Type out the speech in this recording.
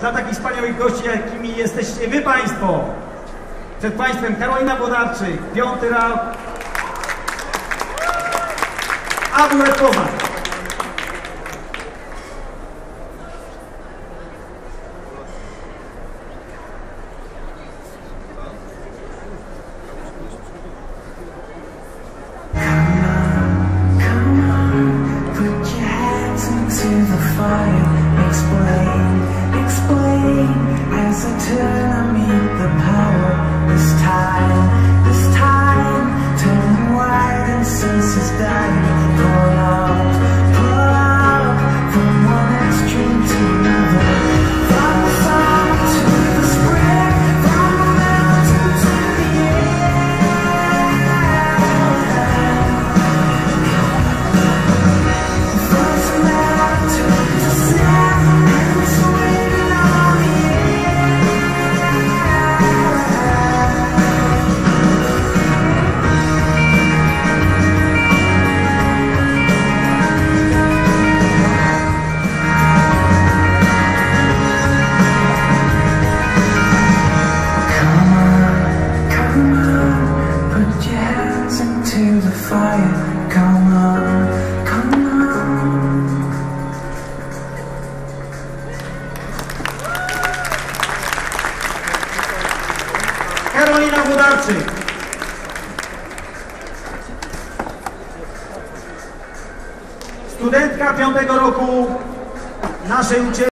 za takich wspaniałych gości, jakimi jesteście Wy Państwo. Przed Państwem Karolina Wodarczyk, piąty rał, Abu Kozak. time. Karolina Włodarczyk. Studentka piątego roku naszej uczelni.